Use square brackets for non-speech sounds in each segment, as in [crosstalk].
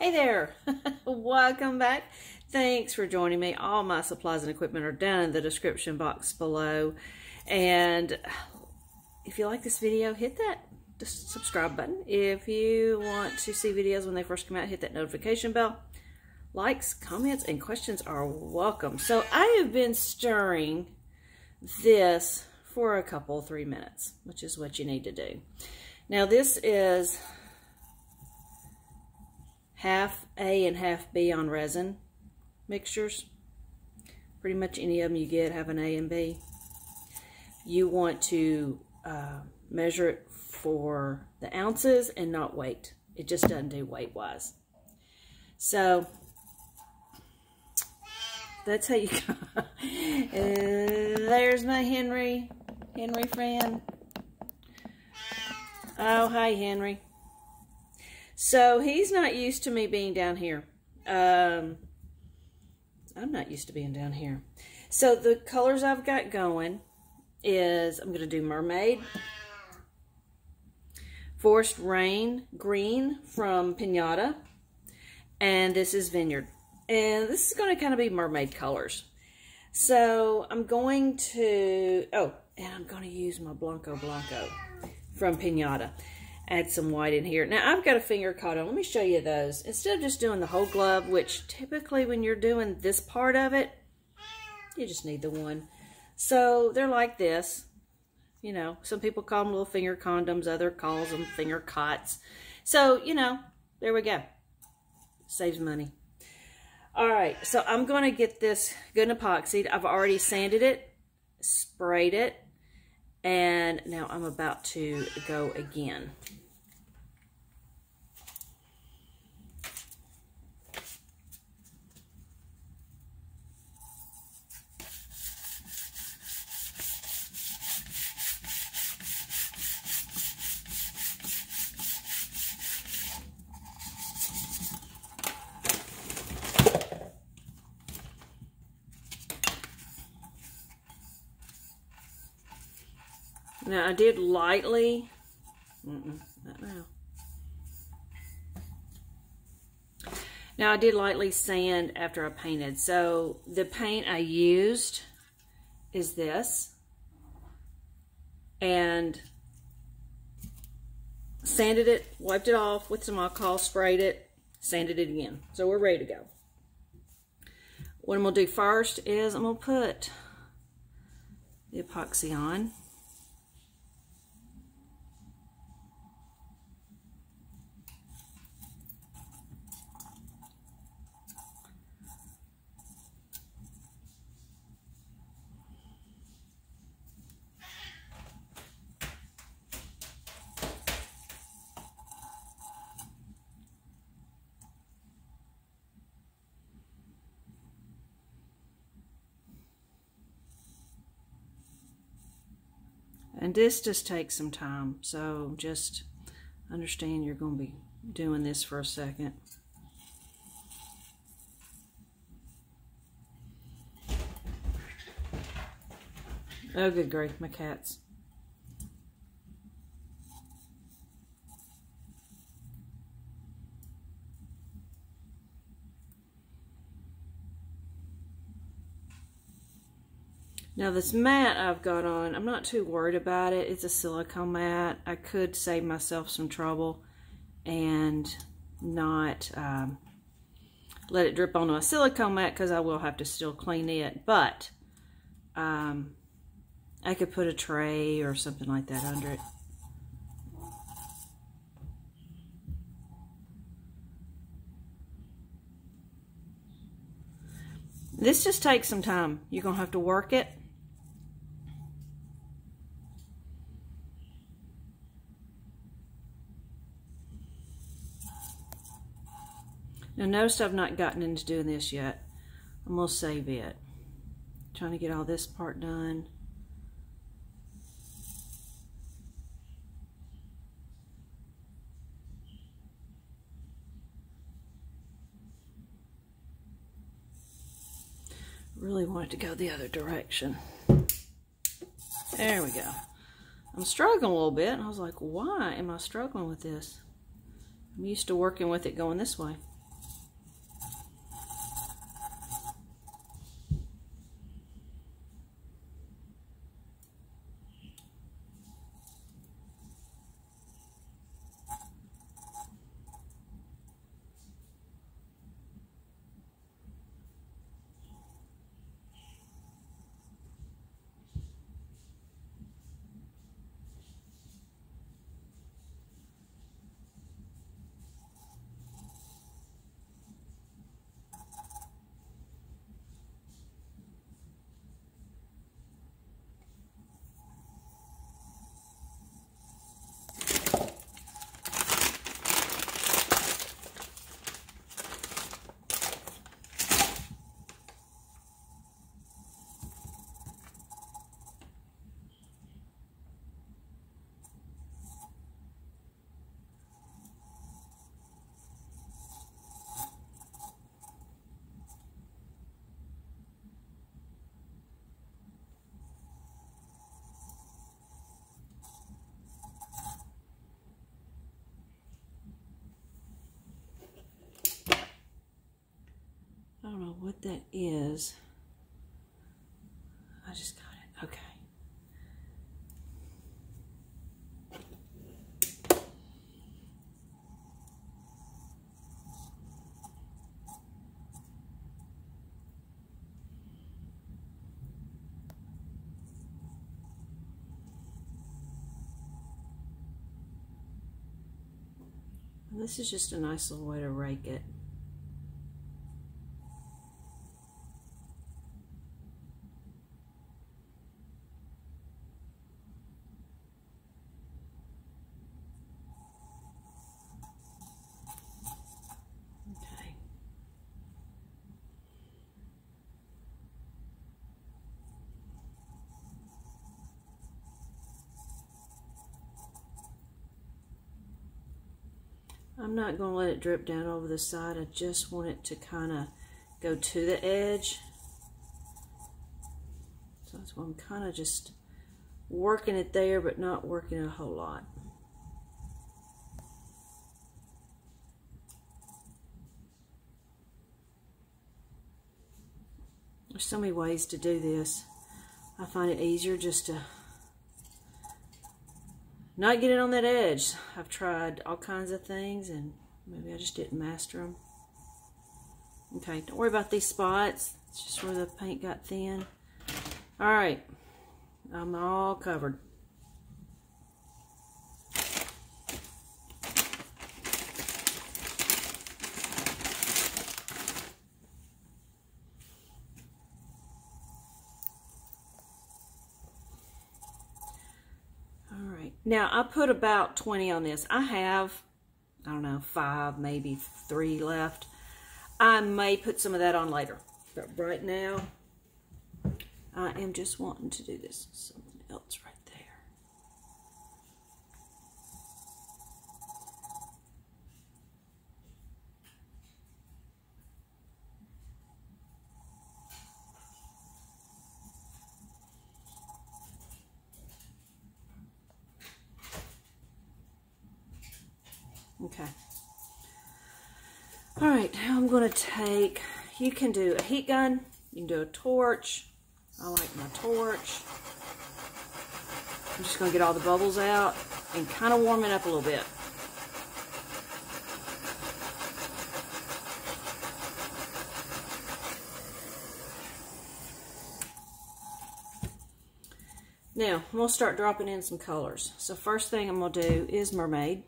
Hey there, [laughs] welcome back. Thanks for joining me. All my supplies and equipment are down in the description box below. And if you like this video, hit that subscribe button. If you want to see videos when they first come out, hit that notification bell. Likes, comments, and questions are welcome. So I have been stirring this for a couple, three minutes, which is what you need to do. Now this is half A and half B on resin mixtures. Pretty much any of them you get have an A and B. You want to uh, measure it for the ounces and not weight. It just doesn't do weight-wise. So, that's how you [laughs] go. there's my Henry, Henry friend. Oh, hi, Henry. So he's not used to me being down here. Um, I'm not used to being down here. So the colors I've got going is I'm going to do Mermaid, Forest Rain Green from Pinata, and this is Vineyard. And this is going to kind of be mermaid colors. So I'm going to, oh, and I'm going to use my Blanco Blanco from Pinata add some white in here. Now, I've got a finger cotton. Let me show you those. Instead of just doing the whole glove, which typically when you're doing this part of it, you just need the one. So they're like this. You know, some people call them little finger condoms. Other calls them finger cots. So, you know, there we go. Saves money. All right, so I'm going to get this good and epoxied. I've already sanded it, sprayed it, and now I'm about to go again. Now I did lightly, mm -mm, not now. Now I did lightly sand after I painted. So the paint I used is this. And sanded it, wiped it off with some alcohol, sprayed it, sanded it again. So we're ready to go. What I'm going to do first is I'm going to put the epoxy on. And this just takes some time. So just understand you're going to be doing this for a second. Oh, good grief, my cats. Now this mat I've got on, I'm not too worried about it. It's a silicone mat. I could save myself some trouble and not um, let it drip onto a silicone mat because I will have to still clean it. But um, I could put a tray or something like that under it. This just takes some time. You're going to have to work it. Now notice I've not gotten into doing this yet. I'm going to save it. Trying to get all this part done. Really wanted to go the other direction. There we go. I'm struggling a little bit. I was like, why am I struggling with this? I'm used to working with it going this way. That is. I just got it. Okay. This is just a nice little way to rake it. I'm not going to let it drip down over the side. I just want it to kind of go to the edge. So that's why I'm kind of just working it there, but not working a whole lot. There's so many ways to do this. I find it easier just to not getting on that edge. I've tried all kinds of things and maybe I just didn't master them. Okay, don't worry about these spots. It's just where the paint got thin. All right, I'm all covered. Now, I put about 20 on this. I have, I don't know, five, maybe three left. I may put some of that on later. But right now, I am just wanting to do this. Something else right Okay. All right, now I'm going to take, you can do a heat gun, you can do a torch. I like my torch. I'm just going to get all the bubbles out and kind of warm it up a little bit. Now, I'm going to start dropping in some colors. So first thing I'm going to do is mermaid.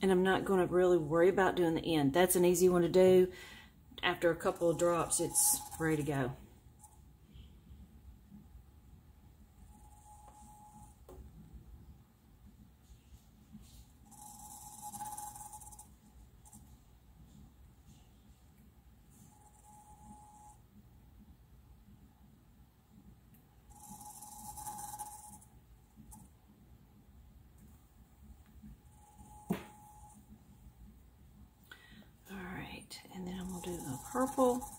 And I'm not going to really worry about doing the end. That's an easy one to do. After a couple of drops, it's ready to go. Purple.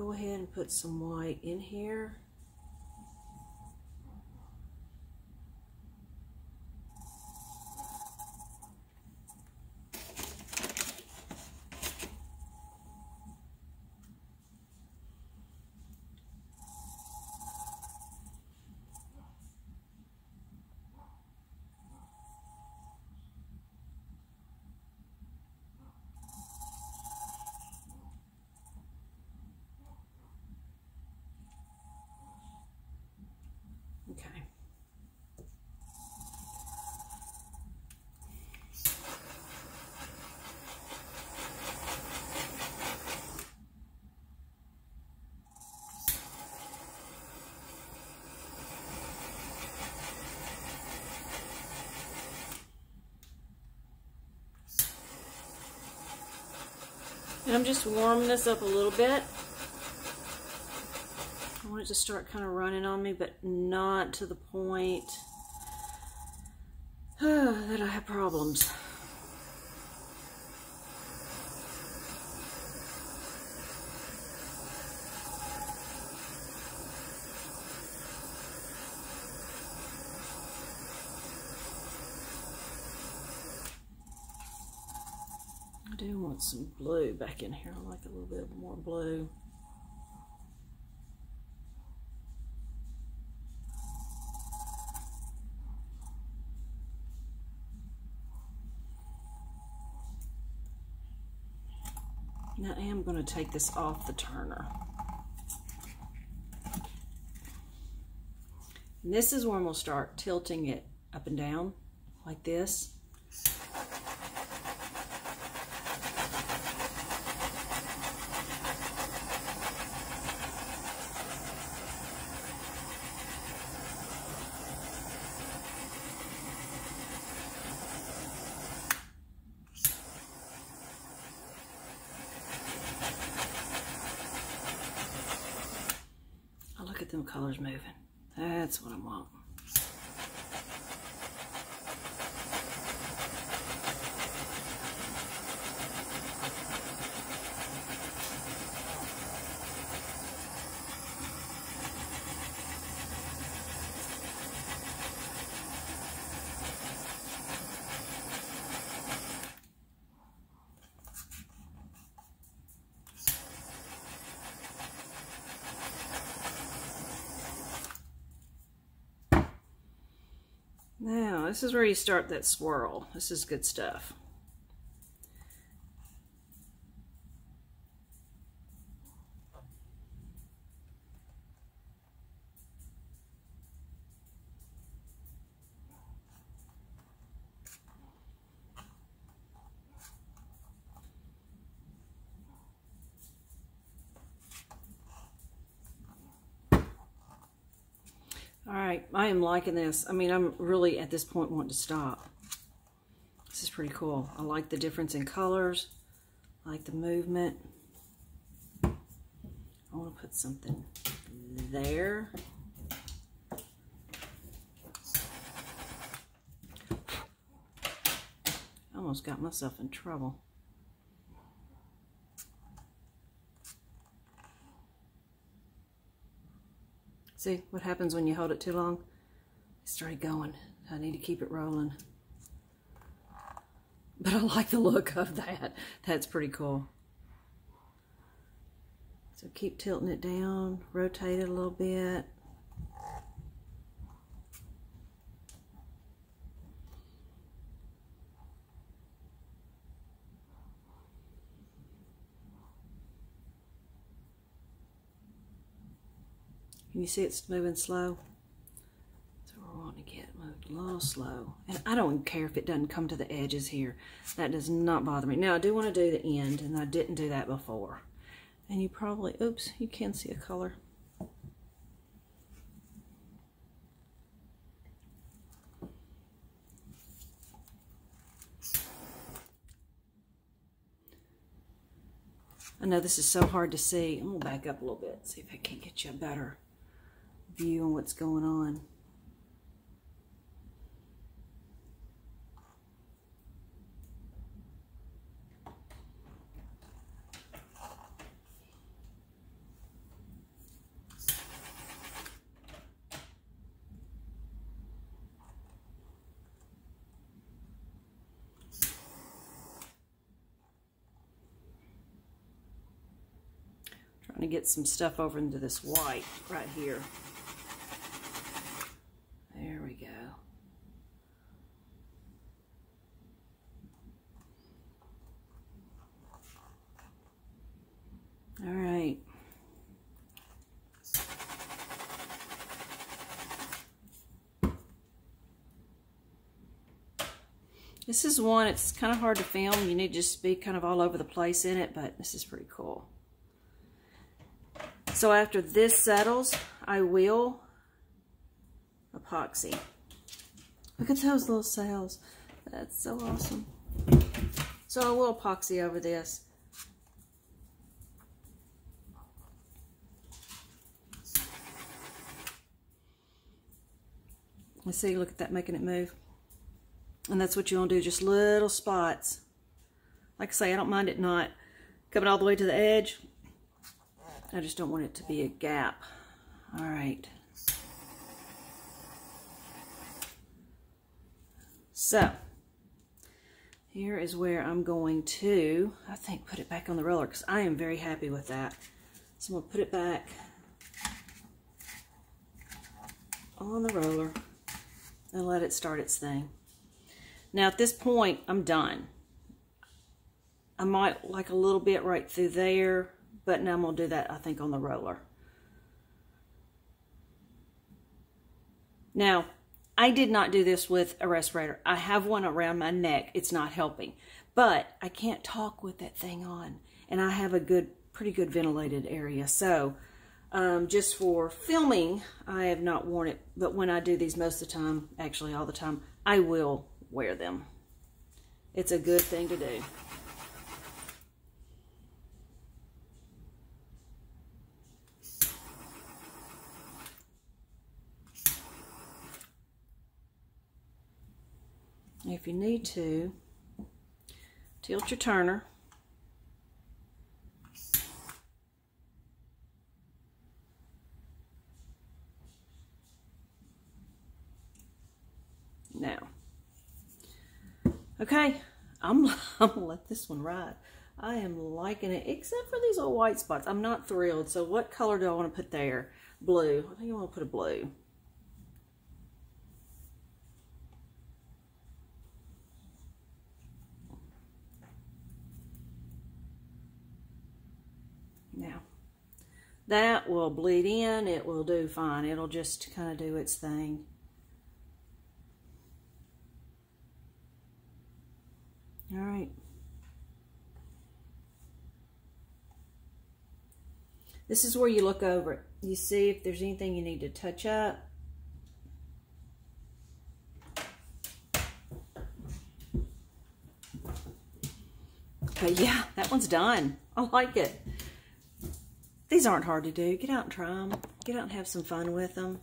Go ahead and put some white in here. And I'm just warming this up a little bit. I want it to start kind of running on me, but not to the point [sighs] that I have problems. do want some blue back in here. I like a little bit more blue. Now I am going to take this off the turner. And this is when we'll start tilting it up and down like this. Them colors moving. That's what I want. Now, this is where you start that swirl. This is good stuff. All right, I am liking this. I mean, I'm really at this point wanting to stop. This is pretty cool. I like the difference in colors. I like the movement. I want to put something there. I almost got myself in trouble. See what happens when you hold it too long? Started going. I need to keep it rolling. But I like the look of that. That's pretty cool. So keep tilting it down, rotate it a little bit. Can you see it's moving slow? So we're wanting to get moved a little slow. And I don't care if it doesn't come to the edges here. That does not bother me. Now I do want to do the end, and I didn't do that before. And you probably, oops, you can see a color. I know this is so hard to see. I'm going to back up a little bit, see if I can get you a better view on what's going on. Trying to get some stuff over into this white right here. There we go. All right. This is one, it's kind of hard to film. You need to just be kind of all over the place in it, but this is pretty cool. So after this settles, I will epoxy. Look at those little sails. That's so awesome. So I will epoxy over this. Let's see, look at that making it move. And that's what you want to do, just little spots. Like I say, I don't mind it not coming all the way to the edge. I just don't want it to be a gap. All right. So, here is where I'm going to, I think, put it back on the roller because I am very happy with that. So I'm going to put it back on the roller and let it start its thing. Now at this point, I'm done. I might like a little bit right through there, but now I'm going to do that, I think, on the roller. Now, I did not do this with a respirator. I have one around my neck. It's not helping. But I can't talk with that thing on. And I have a good, pretty good ventilated area. So, um, just for filming, I have not worn it. But when I do these most of the time, actually all the time, I will wear them. It's a good thing to do. If you need to, tilt your turner. Now, okay, I'm, [laughs] I'm gonna let this one ride. I am liking it, except for these little white spots. I'm not thrilled. So what color do I want to put there? Blue. I think I want to put a blue. Now, that will bleed in. It will do fine. It'll just kind of do its thing. All right. This is where you look over it. You see if there's anything you need to touch up. But yeah, that one's done. I like it. These aren't hard to do. Get out and try them. Get out and have some fun with them.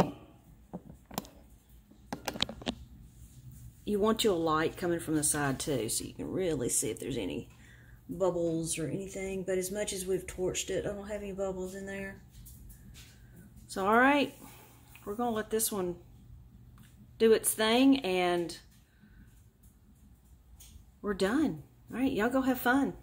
You want your light coming from the side too, so you can really see if there's any bubbles or anything. But as much as we've torched it, I don't have any bubbles in there. So, all right, we're going to let this one do its thing, and we're done. All right, y'all go have fun.